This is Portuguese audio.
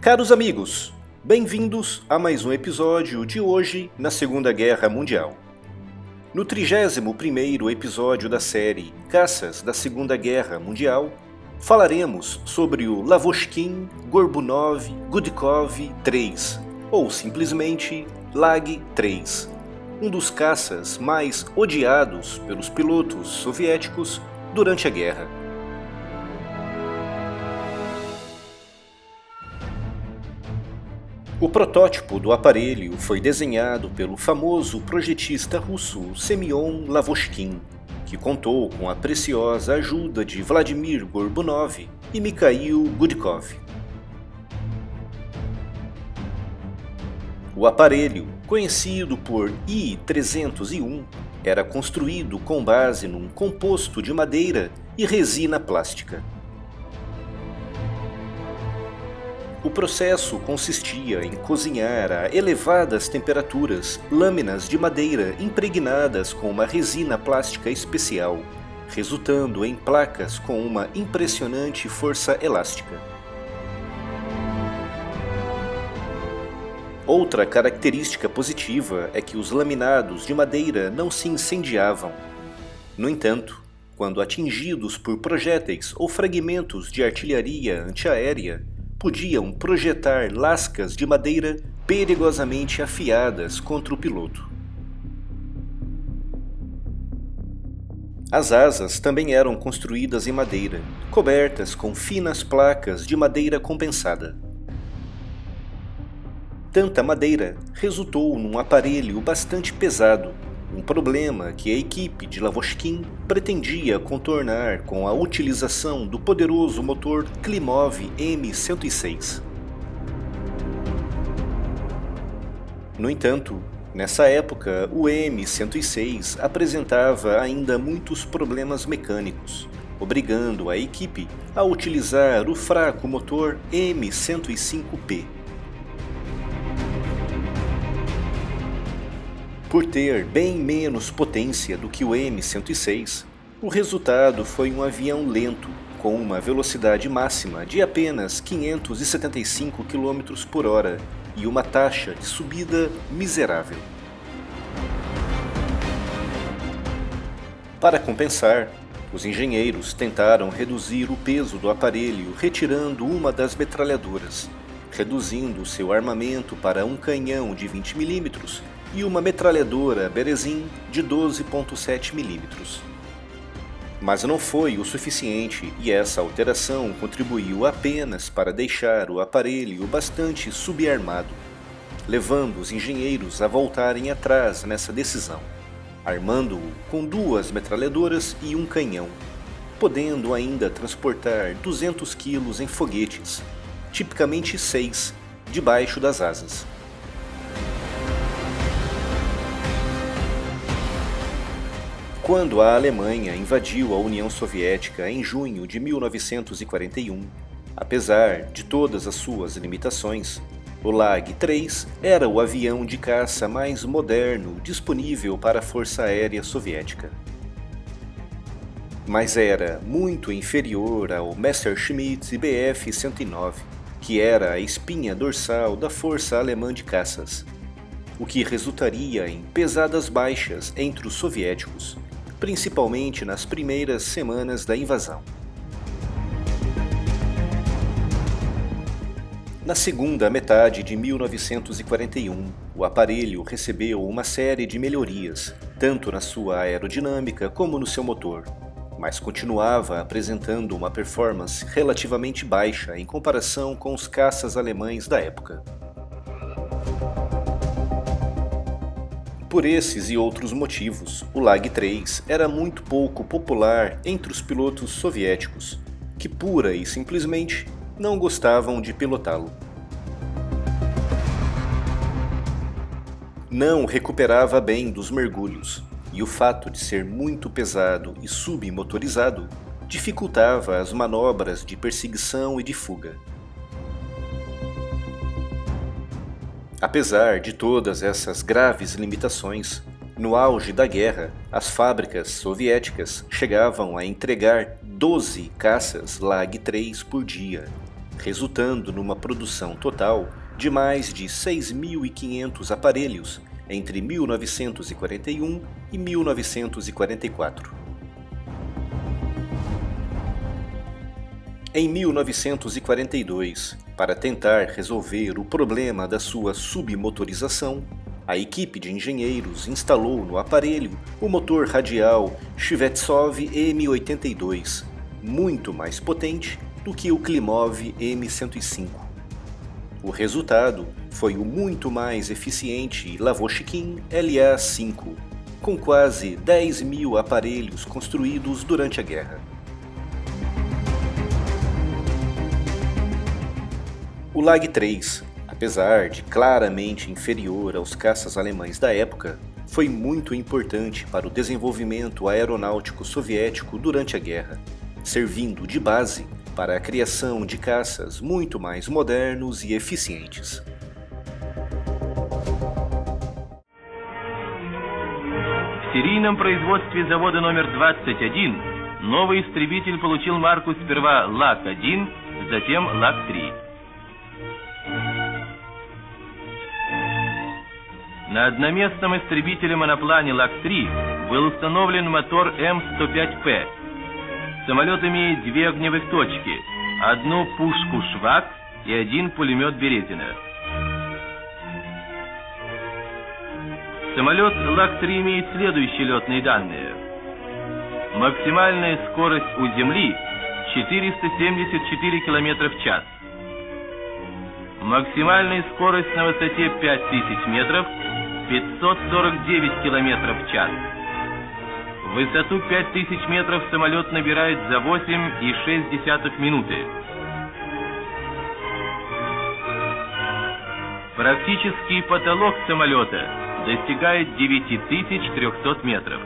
Caros amigos, bem-vindos a mais um episódio de hoje na Segunda Guerra Mundial. No 31º episódio da série Caças da Segunda Guerra Mundial, falaremos sobre o Lavochkin Gorbunov Gudkov 3, ou simplesmente Lag 3, um dos caças mais odiados pelos pilotos soviéticos durante a guerra. O protótipo do aparelho foi desenhado pelo famoso projetista russo Semyon Lavochkin, que contou com a preciosa ajuda de Vladimir Gorbunov e Mikhail Gudkov. O aparelho, conhecido por I-301, era construído com base num composto de madeira e resina plástica. O processo consistia em cozinhar a elevadas temperaturas lâminas de madeira impregnadas com uma resina plástica especial, resultando em placas com uma impressionante força elástica. Outra característica positiva é que os laminados de madeira não se incendiavam. No entanto, quando atingidos por projéteis ou fragmentos de artilharia antiaérea, podiam projetar lascas de madeira perigosamente afiadas contra o piloto. As asas também eram construídas em madeira, cobertas com finas placas de madeira compensada. Tanta madeira resultou num aparelho bastante pesado um problema que a equipe de Lavochkin pretendia contornar com a utilização do poderoso motor Klimov M106. No entanto, nessa época o M106 apresentava ainda muitos problemas mecânicos, obrigando a equipe a utilizar o fraco motor M105P. Por ter bem menos potência do que o M106, o resultado foi um avião lento, com uma velocidade máxima de apenas 575 km por hora e uma taxa de subida miserável. Para compensar, os engenheiros tentaram reduzir o peso do aparelho retirando uma das metralhadoras, reduzindo seu armamento para um canhão de 20 mm e uma metralhadora Berezin de 12.7 mm. Mas não foi o suficiente e essa alteração contribuiu apenas para deixar o aparelho bastante subarmado, levando os engenheiros a voltarem atrás nessa decisão, armando-o com duas metralhadoras e um canhão, podendo ainda transportar 200 kg em foguetes, tipicamente seis, debaixo das asas. Quando a Alemanha invadiu a União Soviética em junho de 1941, apesar de todas as suas limitações, o Lag-3 era o avião de caça mais moderno disponível para a Força Aérea Soviética. Mas era muito inferior ao Messerschmitt Bf-109, que era a espinha dorsal da Força Alemã de Caças, o que resultaria em pesadas baixas entre os soviéticos principalmente nas primeiras semanas da invasão. Na segunda metade de 1941, o aparelho recebeu uma série de melhorias, tanto na sua aerodinâmica como no seu motor, mas continuava apresentando uma performance relativamente baixa em comparação com os caças alemães da época. Por esses e outros motivos, o Lag-3 era muito pouco popular entre os pilotos soviéticos, que pura e simplesmente não gostavam de pilotá-lo. Não recuperava bem dos mergulhos, e o fato de ser muito pesado e submotorizado dificultava as manobras de perseguição e de fuga. Apesar de todas essas graves limitações, no auge da guerra, as fábricas soviéticas chegavam a entregar 12 caças Lag-3 por dia, resultando numa produção total de mais de 6.500 aparelhos entre 1941 e 1944. Em 1942, para tentar resolver o problema da sua submotorização, a equipe de engenheiros instalou no aparelho o motor radial Shvetsov M82, muito mais potente do que o Klimov M105. O resultado foi o muito mais eficiente Lavochikin LA-5, com quase 10 mil aparelhos construídos durante a guerra. O Lag 3, apesar de claramente inferior aos caças alemães da época, foi muito importante para o desenvolvimento aeronáutico soviético durante a guerra, servindo de base para a criação de caças muito mais modernos e eficientes. В серийном производстве завода номер 21 новый истребитель получил марку сперва ЛАК-1, затем ЛАК-3. На одноместном истребителе-моноплане ЛАК-3 был установлен мотор М-105П. Самолет имеет две огневых точки, одну пушку «Швак» и один пулемет «Березина». Самолет ЛАК-3 имеет следующие летные данные. Максимальная скорость у Земли 474 км в час. Максимальная скорость на высоте 5000 метров 549 км в час. Высоту 5000 метров самолет набирает за 8,6 минуты. Практический потолок самолета достигает 9300 метров.